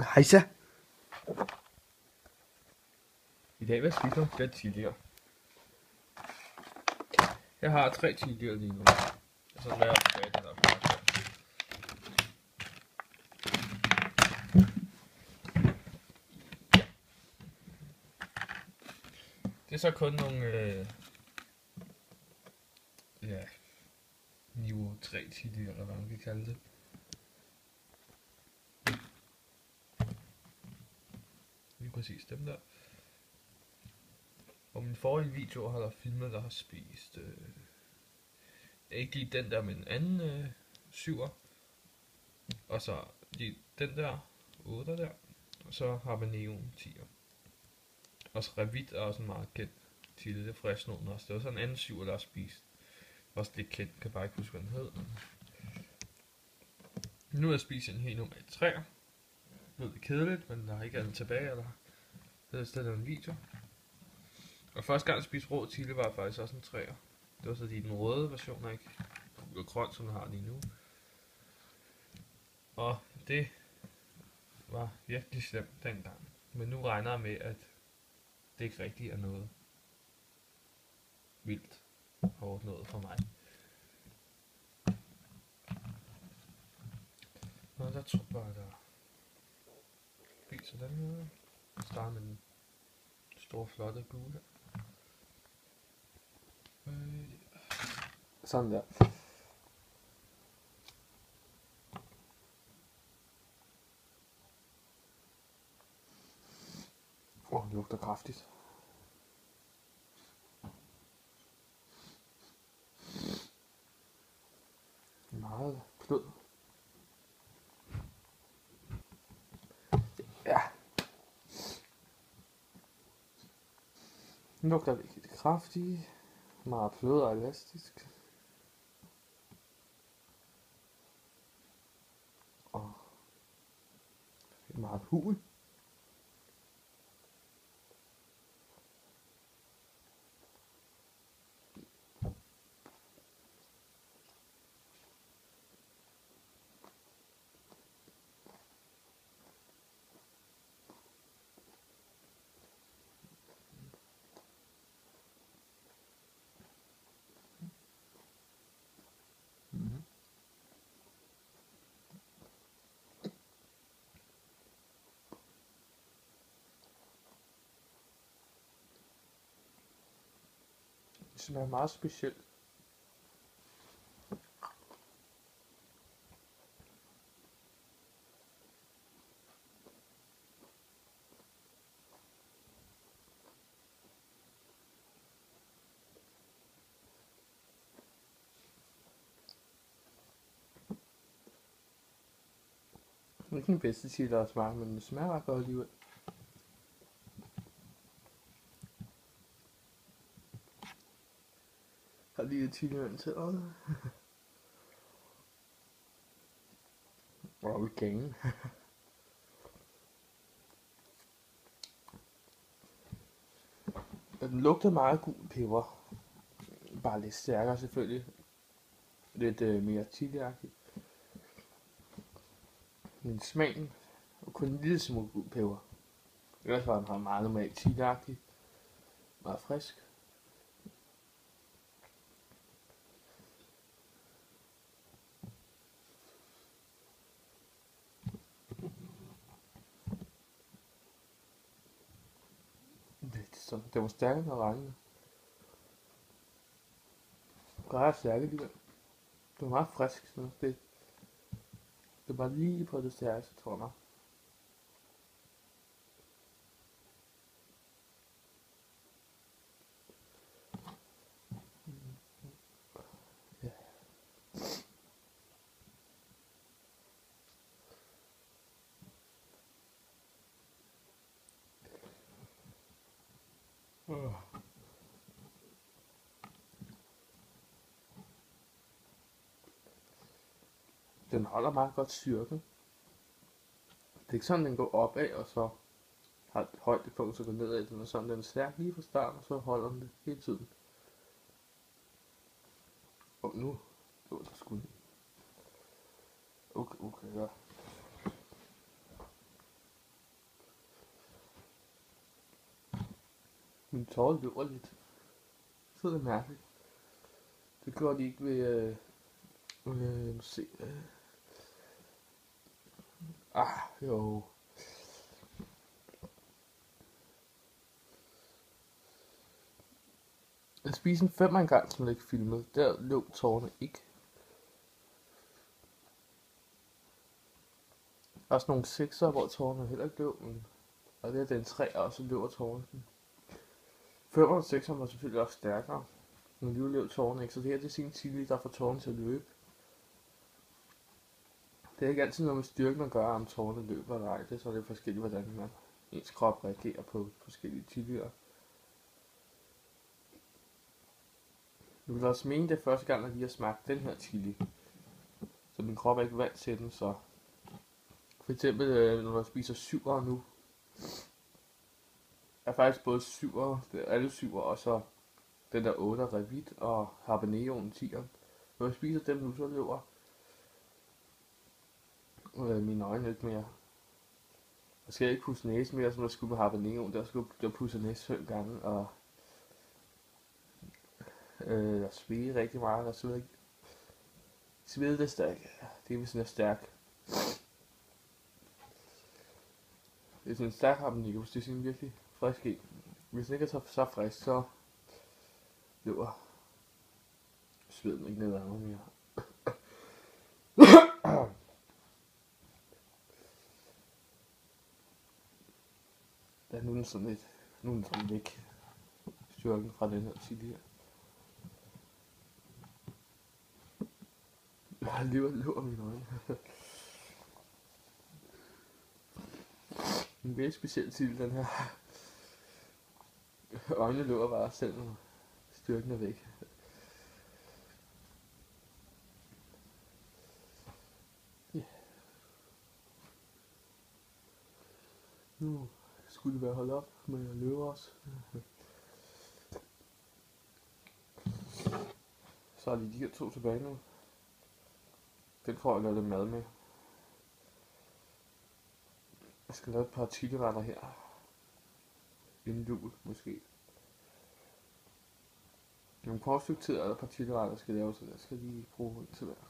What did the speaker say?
Hejsa. I dag vil jeg spise nogle flere chilier. Jeg har tre chilier lige nu. Og så lader jeg tilbage den der første. Det er så kun nogle... Øh, ja, niveau 3 chilier, eller hvad man kan kalde det. Præcis dem der. Og min forrige video har der filmet, der har spist... Øh, ikke lige den der, men en anden øh, syver. Og så lige den der, 8 der. Og så har man neon 10'er. Og så Revit er også en meget kendt chili. Det er frisk nogen også. Det var sådan en anden syver, der har spist. Også lidt kendt, kan bare ikke huske, hvad den hed. Nu har jeg spist en helt normal træer. Det er kedeligt, men der er ikke andet tilbage, eller det stadig lavet en video. Og første gang jeg spiste rå chili var faktisk også en træer. Det var så lige den røde version, og ikke gul og grøn, som den har lige nu. Og det var virkelig slemt dengang. Men nu regner jeg med, at det ikke rigtig er noget vildt hårdt noget for mig. Nå, der tror jeg, der viser den her. Jeg starter med den store, flotte gule. Øh, Sådan der. Åh, oh, det lugter kraftigt. Meget blød. Ja. Den lugter lidt kraftig, Meget blød og elastisk. Og meget hul. Det smager meget specielt. Det er ikke den bedste chili, der smager, men det smager ret godt alligevel. Har lige et chili til øjet. Og igen. Den lugter meget gul peber. Bare lidt stærkere selvfølgelig. Lidt øh, mere chiliagtigt. Men smagen er kun en lille smule gul peber. Ellers var den meget normal chiliagtig. Meget frisk. Det, så, det var stærkere end jeg Det Ret stærk alligevel. Det var meget frisk, så det, det var lige på det stærkeste, tror jeg den holder meget godt styrken. Det er ikke sådan, den går opad, og så har et højdepunkt, så går nedad. Den er sådan, den er stærk lige fra starten, og så holder den det hele tiden. Og nu lå der sgu Okay, okay, ja. Min tårer løber lidt. Så er det mærkeligt. Det gør de ikke ved... Øh, øh, se... Øh. Ah, jo. Jeg spiste en femmer engang, som jeg ikke filmede. Der løb tårerne ikke. Også nogle sekser, hvor tårerne heller ikke løb, men... Og det er den tre, og så løber tårerne. Femmer og sekser var selvfølgelig også stærkere. Men alligevel løb tårerne ikke, så det her det er sin tidlig, der får tårerne til at løbe. Det er ikke altid noget med styrken at gøre, om tårerne løber eller ej. Det er så det forskelligt, hvordan man ens krop reagerer på forskellige tidligere. Du vil også mene det er første gang, at vi har smagt den her chili. Så min krop er ikke vant til den, så... For eksempel, øh, når man spiser syver nu, er faktisk både syver, alle syver, og så den der 8 revit og habaneroen 10'eren. Når man spiser dem nu, så løber øh, mine øjne lidt mere. Jeg skal ikke pusse næse mere, som jeg skulle med Habanero. Der skulle jeg pusse næse fem gange, og øh, jeg svede rigtig meget. Jeg svede ikke. Svede det stærk. Det er sådan er stærk. Det er sådan en stærk habanero, det er sådan virkelig frisk i. Hvis den ikke er så, så frisk, så løber sveden ikke ned ad mere. Ja, nu er den sådan lidt, nu er den sådan væk. Styrken fra den her chili her. Jeg lever, lever mine øjne. en mere speciel til den her. Øjnene løber bare selv, når styrken er væk. Ja. Nu skulle det være holdt op, med at løbe også. Så er lige de her to tilbage nu. Den får jeg lavet lidt mad med. Jeg skal lave et par chiliretter her. Inden jul, måske. Nogle kort stykke tid er der et par chiliretter, der skal lave, så jeg skal lige bruge til hver.